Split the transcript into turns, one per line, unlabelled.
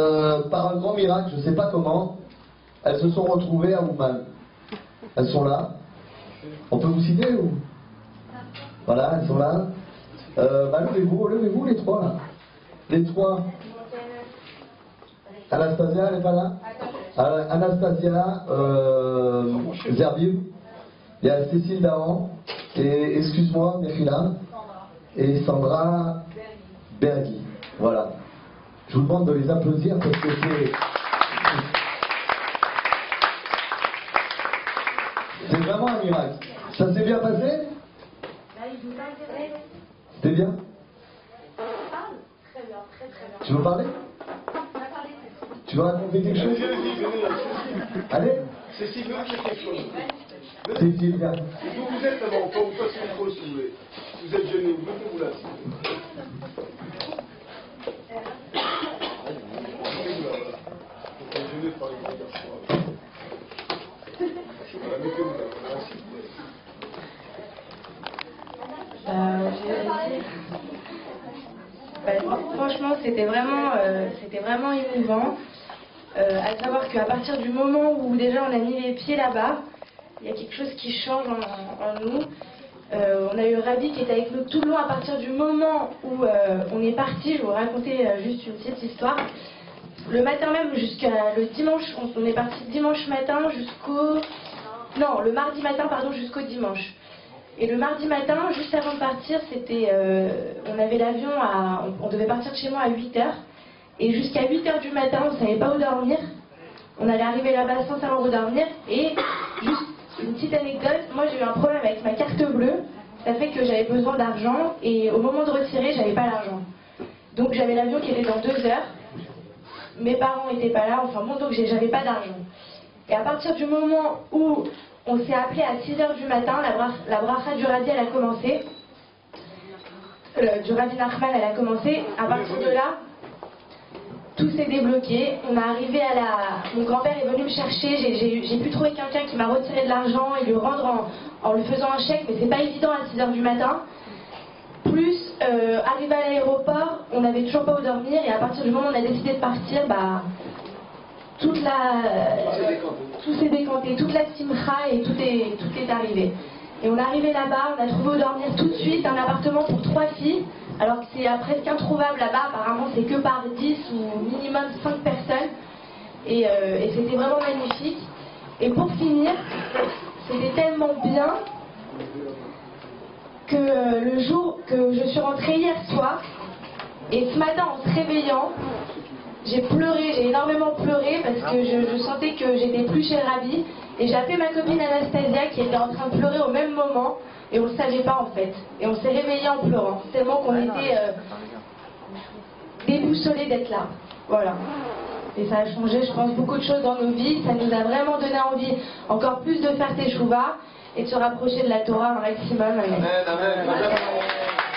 Euh, par un grand miracle, je ne sais pas comment, elles se sont retrouvées à Ouman. Elles sont là. On peut vous citer ou? Voilà, elles sont là. Euh, bah, levez-vous, levez-vous les trois là. Les trois. Anastasia, elle n'est pas là? Euh, Anastasia euh, Zerbiv. Il y a Cécile Dahan. Et excuse-moi, Mérila. Et Sandra Bergui. Voilà. Je vous demande de les applaudir parce que c'est. C'est vraiment un miracle. Ça s'est bien passé C'était bien Tu veux parler Tu veux raconter quelque chose Allez
Cécile veut dire quelque chose.
Cécile, viens.
Vous, vous êtes avant, quand vous passez une pause, si vous voulez. Vous êtes gêné, vous là. s'il vous plaît. Mettez-vous là, voilà. Vous êtes gêné par les grands garçons. Voilà, mettez-vous là, voilà, s'il vous plaît.
Euh, franchement, c'était vraiment, euh, vraiment émouvant. Euh, à savoir qu'à partir du moment où déjà on a mis les pieds là-bas, il y a quelque chose qui change en, nous. On a eu Rabi qui était avec nous tout le long à partir du moment où on est parti. Je vais vous raconter juste une petite histoire. Le matin même jusqu'à le dimanche, on, est parti dimanche matin jusqu'au non, le mardi matin pardon jusqu'au dimanche. Et le mardi matin, juste avant de partir, c'était, euh, on avait l'avion à, on, devait partir de chez moi à 8 h Et jusqu'à 8 h du matin, on ne savait pas où dormir. On allait arriver là-bas sans savoir où dormir. Et juste une petite anecdote, moi j'ai eu un problème avec ma carte bleue. Ça fait que j'avais besoin d'argent et au moment de retirer, j'avais pas l'argent. Donc j'avais l'avion qui était dans deux heures. Mes parents n'étaient pas là, enfin bon, donc j'avais pas d'argent. Et à partir du moment où on s'est appelé à 6 h du matin, la, bra la bracha du Radi, elle a commencé. Le- du Radi Nachman, elle a commencé. À partir de là, tout s'est débloqué. On est arrivé à la. Mon grand-père est venu me chercher. J'ai- pu trouver quelqu'un qui m'a retiré de l'argent et le rendre en, en lui faisant un chèque, mais c'est pas évident à 6 h du matin. Euh, arrivé à l'aéroport, on n'avait toujours pas où dormir et à partir du moment où on a décidé de partir, bah, toute la, tout s'est décanté, toute la simcha et tout est, tout est arrivé. Et on est arrivé là-bas, on a trouvé où dormir tout de suite, un appartement pour trois filles, alors que c'est presque introuvable là-bas, apparemment c'est que par 10 ou minimum 5 personnes. Euh, et c'était vraiment magnifique. Et pour finir, c'était tellement bien que euh, le jour que je suis rentrée hier soir, et ce matin en se réveillant, j'ai pleuré, j'ai énormément pleuré parce que je, je sentais que j'étais plus chez Rabi. Et j'ai appelé ma copine Anastasia qui était en train de pleurer au même moment. Et on ne le savait pas en fait. Et on s'est réveillé en pleurant. Tellement qu'on était euh, déboussolés d'être là. Voilà. Et ça a changé, je pense, beaucoup de choses dans nos vies. Ça nous a vraiment donné envie encore plus de faire Teshuva et de se rapprocher de la Torah un maximum. Amen.
Amen, amen.